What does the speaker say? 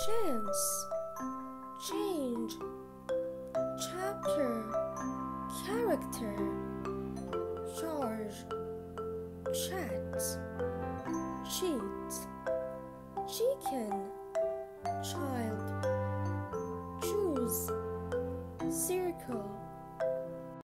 chance, change, chapter, character, charge, chat, cheat, chicken, child, choose, circle.